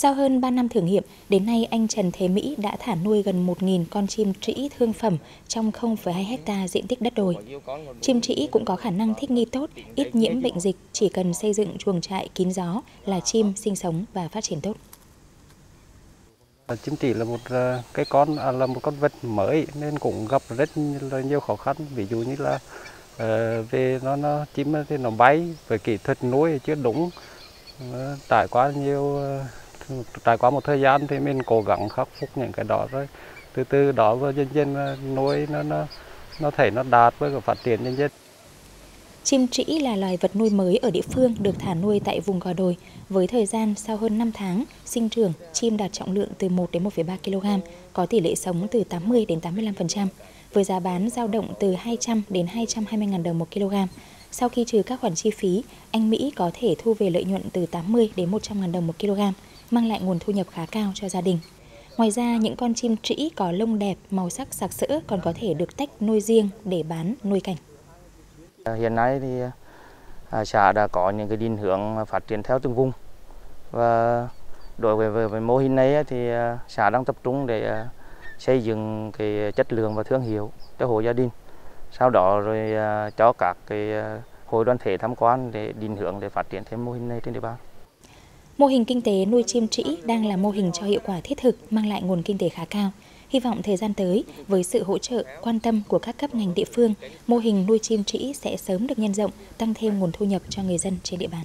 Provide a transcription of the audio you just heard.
Sau hơn 3 năm thử nghiệm, đến nay anh Trần Thế Mỹ đã thả nuôi gần 1.000 con chim trĩ thương phẩm trong 0,2 hecta diện tích đất đồi. Chim trĩ cũng có khả năng thích nghi tốt, ít nhiễm bệnh dịch, chỉ cần xây dựng chuồng trại kín gió là chim sinh sống và phát triển tốt. Chim trĩ là một ờ, cái con à, là một con vật mới nên cũng gặp rất là nhiều khó khăn, ví dụ như là uh, về nó nó chim thì nó bay về kỹ thuật nuôi chưa đúng ờ, trải qua nhiều trải qua một thời gian thì mình cố gắng khắc phục những cái đó rồi từ từ đó và dần dần nuôi nó nó nó thể nó đạt với phát triển dần dần Chim trĩ là loài vật nuôi mới ở địa phương được thả nuôi tại vùng gò đồi. Với thời gian sau hơn 5 tháng sinh trưởng, chim đạt trọng lượng từ 1 đến 1,3 kg, có tỷ lệ sống từ 80 đến 85%, với giá bán dao động từ 200 đến 220 000 đồng 1 kg. Sau khi trừ các khoản chi phí, anh Mỹ có thể thu về lợi nhuận từ 80 đến 100 000 đồng 1 kg, mang lại nguồn thu nhập khá cao cho gia đình. Ngoài ra, những con chim trĩ có lông đẹp, màu sắc sặc sỡ còn có thể được tách nuôi riêng để bán nuôi cảnh. À, hiện nay thì à, xã đã có những cái định hướng phát triển theo từng vùng và đối với, với, với mô hình này thì à, xã đang tập trung để xây dựng cái chất lượng và thương hiệu cho hộ gia đình sau đó rồi cho các cái hội đoàn thể tham quan để định hướng để phát triển thêm mô hình này trên địa bàn. Mô hình kinh tế nuôi chim trĩ đang là mô hình cho hiệu quả thiết thực, mang lại nguồn kinh tế khá cao. Hy vọng thời gian tới, với sự hỗ trợ, quan tâm của các cấp ngành địa phương, mô hình nuôi chim trĩ sẽ sớm được nhân rộng, tăng thêm nguồn thu nhập cho người dân trên địa bàn.